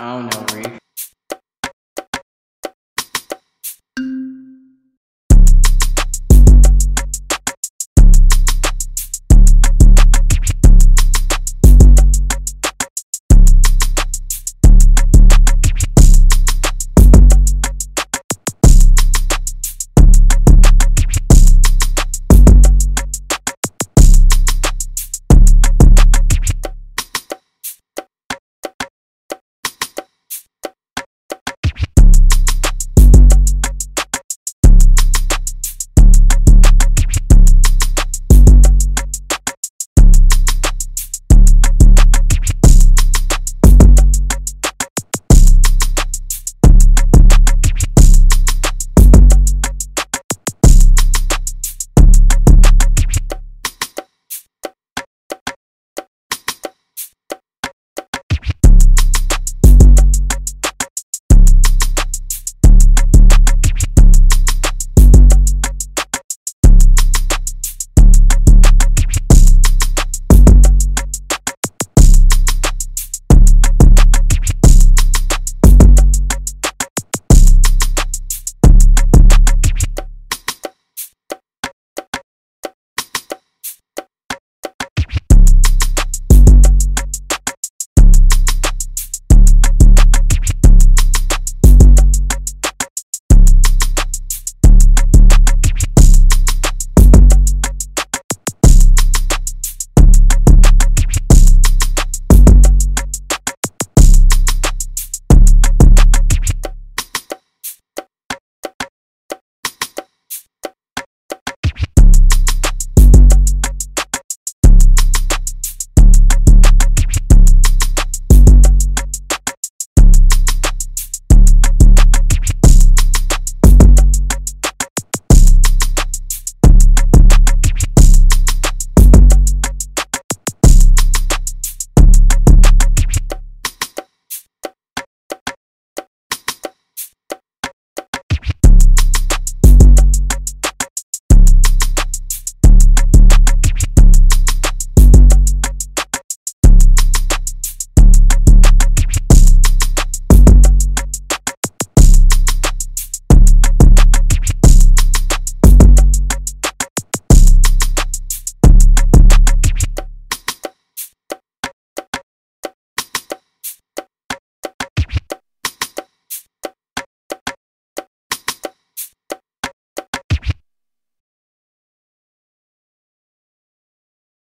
I don't know, Reef.